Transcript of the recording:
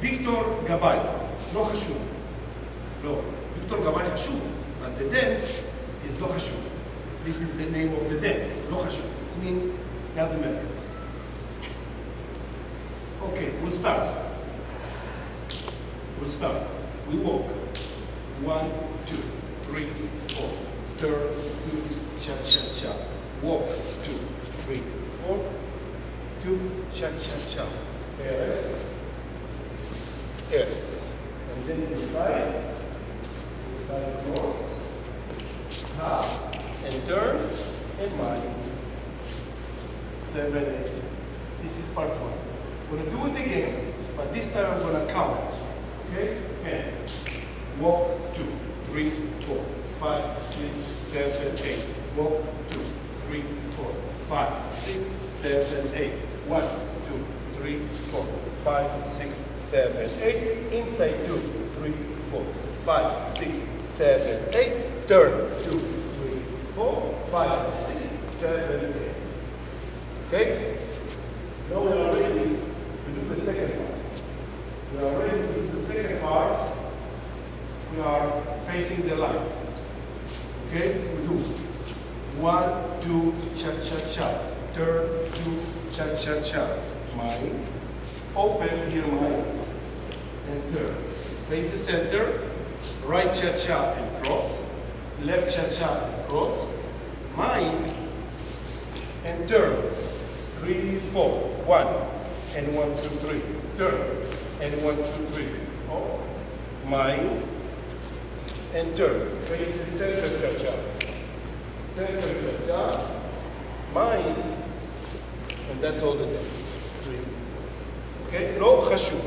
ויקטור גבאי, לא חשוב. לא, ויקטור גבאי חשוב, but the dance is לא חשוב. This is the name of the dance, לא חשוב. It's mean, doesn't matter. Okay, we'll start. We'll start. We walk. One, two, three, four. Turn, two, cha, cha, cha. Walk, two, three, four. Two, cha, cha, cha. Eres. Eres. And then inside, inside cross. Half. And turn, and mine. Seven, eight. This is part one. We're gonna do it again, but this time I'm gonna count. Okay? And walk two, three, four, five, six, seven, eight. Walk two, three, four, five, six, seven, eight. One, two, three, four, five, six, seven, eight. Inside two, three, four, five, six, seven, eight. Turn two, three, four, five, six, seven, eight. Okay? Now we are ready to do the second part. We are ready to do the second part. We are facing the line. Okay? We do one, two, cha cha cha. Turn, two, cha cha cha. Mine. Open your mind, And turn. Face the center. Right cha cha and cross. Left cha cha and cross. mind, And turn. Three, four. One. And one, two, three. Turn. And one, two, three. Oh. Mine. And turn. Face the center cha-cha. Center cha-cha. Mine. And that's all the dance. חשוב.